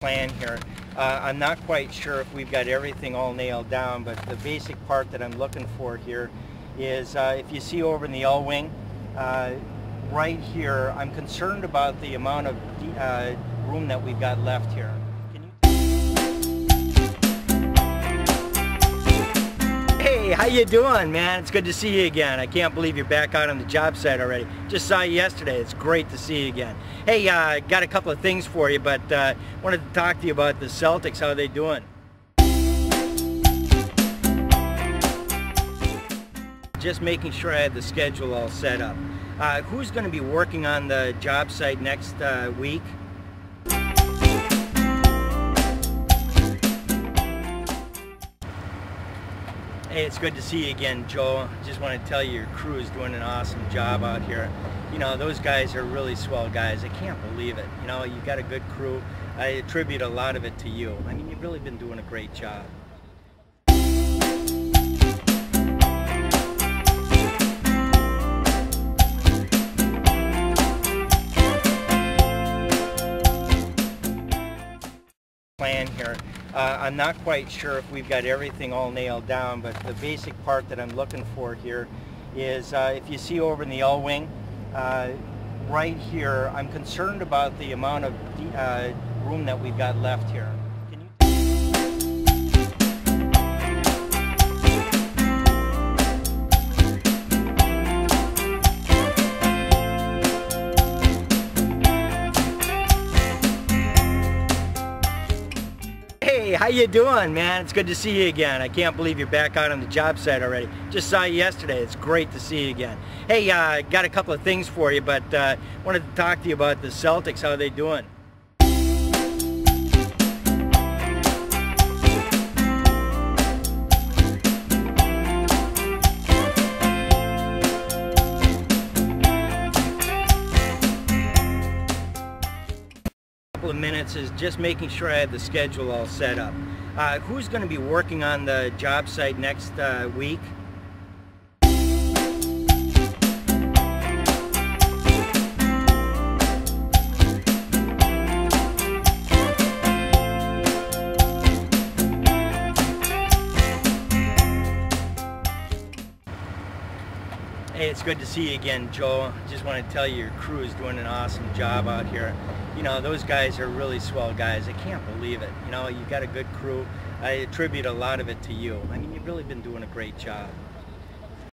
plan here. Uh, I'm not quite sure if we've got everything all nailed down, but the basic part that I'm looking for here is uh, if you see over in the L-wing, uh, right here, I'm concerned about the amount of uh, room that we've got left here. How you doing, man? It's good to see you again. I can't believe you're back out on the job site already. Just saw you yesterday. It's great to see you again. Hey, uh, got a couple of things for you, but uh, wanted to talk to you about the Celtics. How are they doing? Just making sure I had the schedule all set up. Uh, who's going to be working on the job site next uh, week? Hey, it's good to see you again, Joe. Just want to tell you your crew is doing an awesome job out here. You know, those guys are really swell guys. I can't believe it. You know, you've got a good crew. I attribute a lot of it to you. I mean, you've really been doing a great job. plan here. Uh, I'm not quite sure if we've got everything all nailed down, but the basic part that I'm looking for here is uh, if you see over in the L-wing, uh, right here, I'm concerned about the amount of uh, room that we've got left here. Hey, how you doing, man? It's good to see you again. I can't believe you're back out on the job site already. Just saw you yesterday. It's great to see you again. Hey, uh, got a couple of things for you, but uh, wanted to talk to you about the Celtics. How are they doing? Couple of minutes is just making sure I have the schedule all set up. Uh, who's going to be working on the job site next uh, week? Hey, it's good to see you again, Joe. Just want to tell you your crew is doing an awesome job out here. You know, those guys are really swell guys. I can't believe it. You know, you've got a good crew. I attribute a lot of it to you. I mean, you've really been doing a great job.